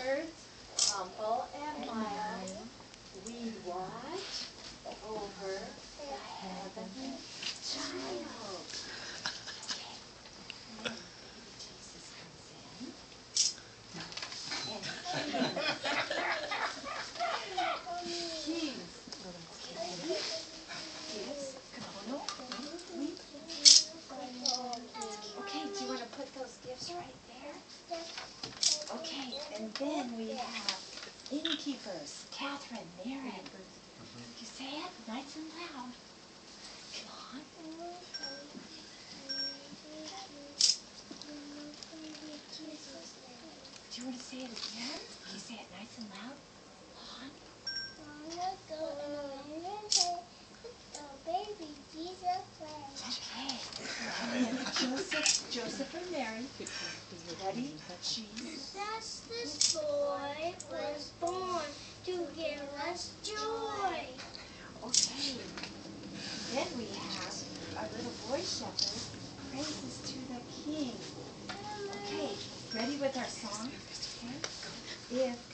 shepherds, Humble and mild, we watch over the heavenly child. Okay. Then baby Jesus comes in. And kings. Kings. Okay, ready? Gifts. Come on, no. Wait, wait. Okay, do you want to put those gifts right there? Okay, and then we have innkeepers, Catherine, Mary. You say it nice and loud. Come on. Do you want to say it again? Can you say it nice and loud? Come On. Okay. And then Joseph, and Mary. Ready? Jesus. Thus this boy was born to give us joy. Okay. Then we have our little boy shepherd. Praises to the King. Okay. Ready with our song? Okay. If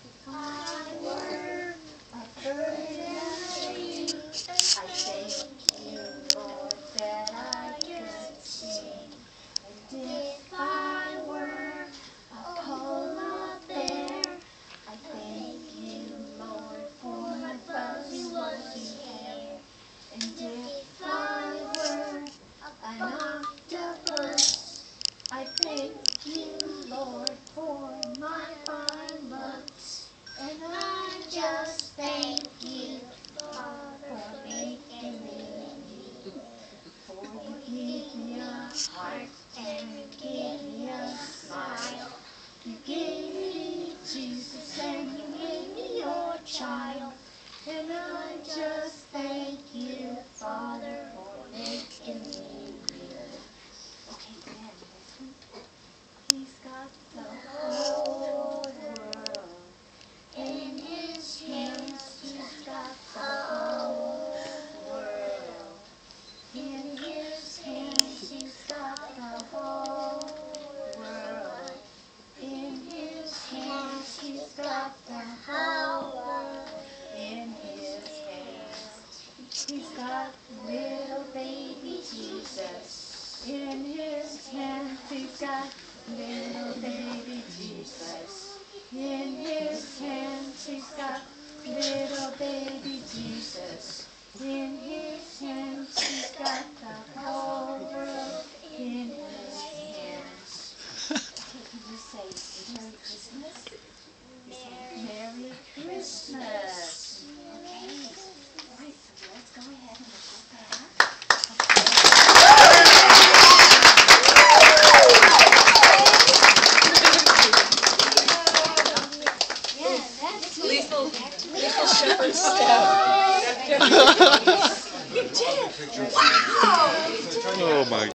just thank you, Father, for making me. For you give me a heart and give me a smile. You gave me Jesus and you gave me your child. And I just thank you, Father, for making me real. Okay, one. He's got the whole in his hands. He's got little baby Jesus in his hands. He's got little baby Jesus in his hands. He's got the whole world in his hands. Can you say Merry Christmas? Merry Christmas. Shepherd step. You did it! Wow! Oh my